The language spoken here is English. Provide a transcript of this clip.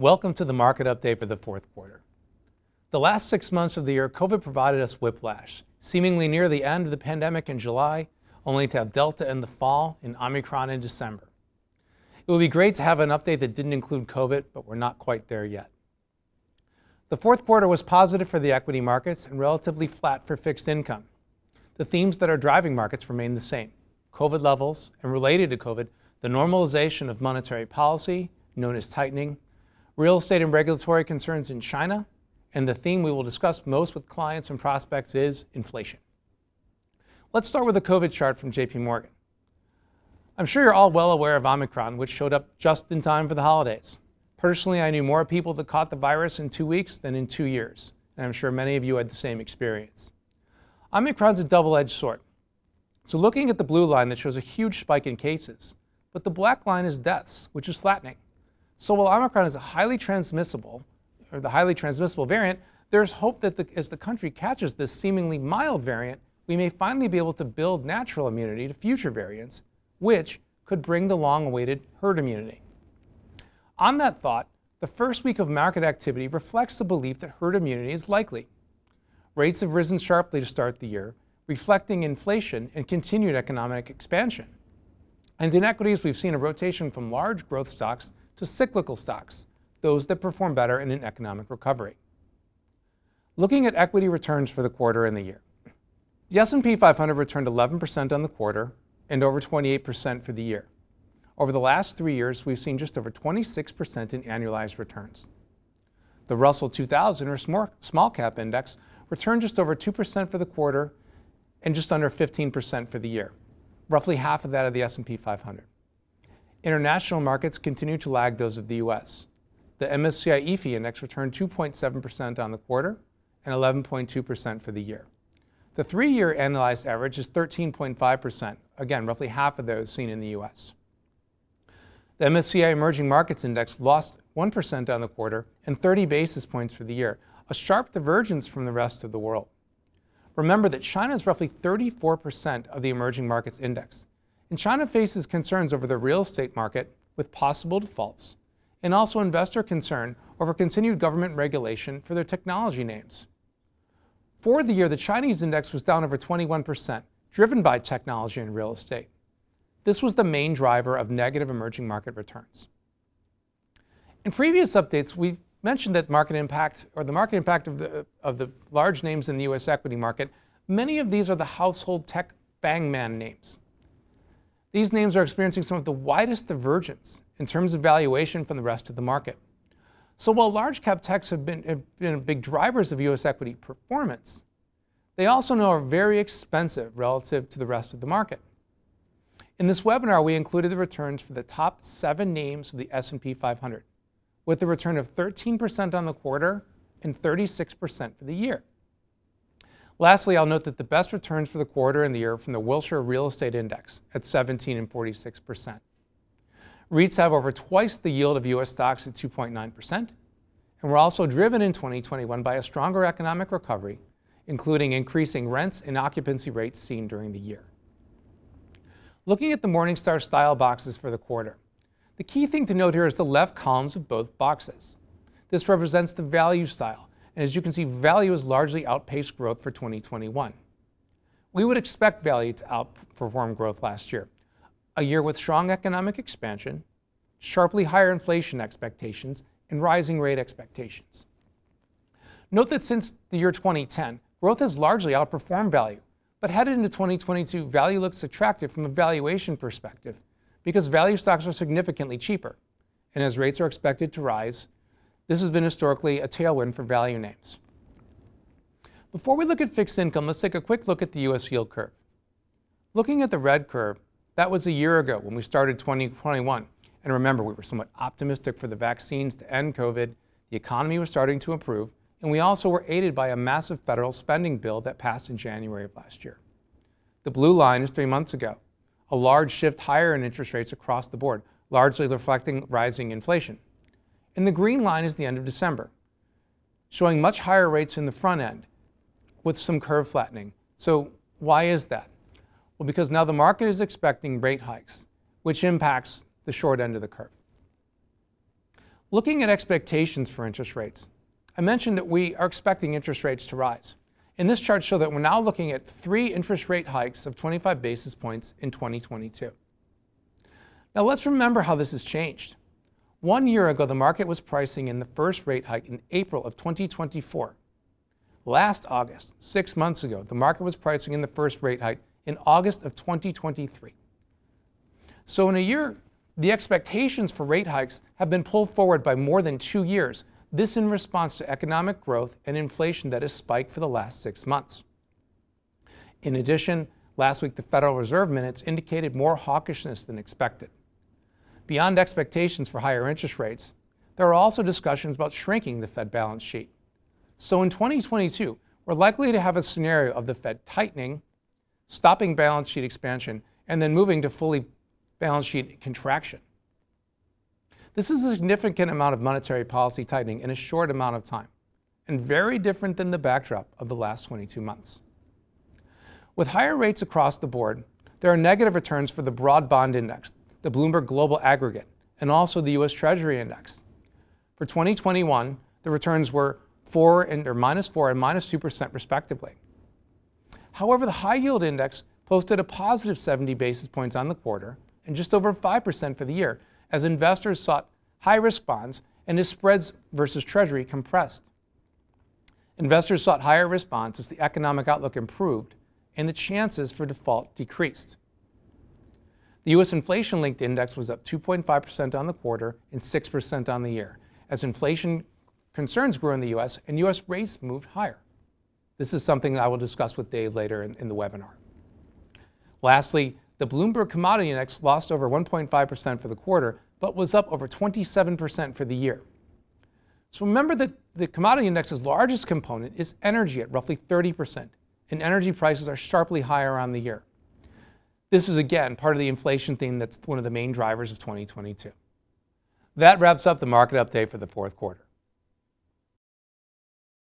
Welcome to the market update for the fourth quarter. The last six months of the year, COVID provided us whiplash, seemingly near the end of the pandemic in July, only to have Delta in the fall and Omicron in December. It would be great to have an update that didn't include COVID, but we're not quite there yet. The fourth quarter was positive for the equity markets and relatively flat for fixed income. The themes that are driving markets remain the same COVID levels, and related to COVID, the normalization of monetary policy, known as tightening, real estate and regulatory concerns in China, and the theme we will discuss most with clients and prospects is inflation. Let's start with a COVID chart from JP Morgan. I'm sure you're all well aware of Omicron, which showed up just in time for the holidays. Personally, I knew more people that caught the virus in two weeks than in two years, and I'm sure many of you had the same experience. Omicron's a double-edged sword. So looking at the blue line that shows a huge spike in cases, but the black line is deaths, which is flattening. So while Omicron is a highly transmissible, or the highly transmissible variant, there's hope that the, as the country catches this seemingly mild variant, we may finally be able to build natural immunity to future variants, which could bring the long-awaited herd immunity. On that thought, the first week of market activity reflects the belief that herd immunity is likely. Rates have risen sharply to start the year, reflecting inflation and continued economic expansion. And in equities, we've seen a rotation from large growth stocks to cyclical stocks, those that perform better in an economic recovery. Looking at equity returns for the quarter and the year. The S&P 500 returned 11% on the quarter and over 28% for the year. Over the last three years, we've seen just over 26% in annualized returns. The Russell 2000, or small cap index, returned just over 2% for the quarter and just under 15% for the year, roughly half of that of the S&P 500. International markets continue to lag those of the US. The MSCI EAFE index returned 2.7% on the quarter and 11.2% for the year. The three-year annualized average is 13.5%, again, roughly half of those seen in the US. The MSCI Emerging Markets Index lost 1% on the quarter and 30 basis points for the year, a sharp divergence from the rest of the world. Remember that China is roughly 34% of the emerging markets index, and China faces concerns over the real estate market with possible defaults, and also investor concern over continued government regulation for their technology names. For the year, the Chinese index was down over 21%, driven by technology and real estate. This was the main driver of negative emerging market returns. In previous updates, we mentioned that market impact, or the market impact of the, of the large names in the US equity market, many of these are the household tech FANGMAN names. These names are experiencing some of the widest divergence in terms of valuation from the rest of the market. So while large cap techs have been, have been big drivers of US equity performance, they also know are very expensive relative to the rest of the market. In this webinar, we included the returns for the top seven names of the S&P 500 with a return of 13% on the quarter and 36% for the year. Lastly, I'll note that the best returns for the quarter and the year from the Wilshire Real Estate Index at 17 and 46%. REITs have over twice the yield of U.S. stocks at 2.9%, and we're also driven in 2021 by a stronger economic recovery, including increasing rents and occupancy rates seen during the year. Looking at the Morningstar style boxes for the quarter, the key thing to note here is the left columns of both boxes. This represents the value style, and as you can see, value has largely outpaced growth for 2021. We would expect value to outperform growth last year, a year with strong economic expansion, sharply higher inflation expectations, and rising rate expectations. Note that since the year 2010, growth has largely outperformed value, but headed into 2022, value looks attractive from a valuation perspective because value stocks are significantly cheaper. And as rates are expected to rise, this has been historically a tailwind for value names. Before we look at fixed income, let's take a quick look at the US yield curve. Looking at the red curve, that was a year ago when we started 2021. And remember, we were somewhat optimistic for the vaccines to end COVID, the economy was starting to improve, and we also were aided by a massive federal spending bill that passed in January of last year. The blue line is three months ago a large shift higher in interest rates across the board, largely reflecting rising inflation. And the green line is the end of December, showing much higher rates in the front end with some curve flattening. So why is that? Well, because now the market is expecting rate hikes, which impacts the short end of the curve. Looking at expectations for interest rates, I mentioned that we are expecting interest rates to rise. And this chart shows that we're now looking at three interest rate hikes of 25 basis points in 2022. Now let's remember how this has changed. One year ago, the market was pricing in the first rate hike in April of 2024. Last August, six months ago, the market was pricing in the first rate hike in August of 2023. So in a year, the expectations for rate hikes have been pulled forward by more than two years, this in response to economic growth and inflation that has spiked for the last six months. In addition, last week the Federal Reserve minutes indicated more hawkishness than expected. Beyond expectations for higher interest rates, there are also discussions about shrinking the Fed balance sheet. So in 2022, we're likely to have a scenario of the Fed tightening, stopping balance sheet expansion, and then moving to fully balance sheet contraction. This is a significant amount of monetary policy tightening in a short amount of time, and very different than the backdrop of the last 22 months. With higher rates across the board, there are negative returns for the broad bond index, the Bloomberg Global Aggregate, and also the US Treasury Index. For 2021, the returns were 4 and or minus 4 and minus 2% respectively. However, the high yield index posted a positive 70 basis points on the quarter and just over 5% for the year as investors sought high risk bonds and as spreads versus treasury compressed. Investors sought higher risk bonds as the economic outlook improved and the chances for default decreased. The U.S. inflation linked index was up 2.5% on the quarter and 6% on the year, as inflation concerns grew in the U.S. and U.S. rates moved higher. This is something I will discuss with Dave later in, in the webinar. Lastly, the Bloomberg Commodity Index lost over 1.5% for the quarter, but was up over 27% for the year. So remember that the commodity index's largest component is energy at roughly 30%, and energy prices are sharply higher on the year. This is again part of the inflation theme that's one of the main drivers of 2022. That wraps up the market update for the fourth quarter.